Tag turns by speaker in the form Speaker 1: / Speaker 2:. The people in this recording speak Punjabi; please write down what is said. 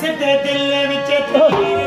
Speaker 1: ਸਿੱਧੇ ਦਿਲ ਵਿੱਚ ਤੇਰੀ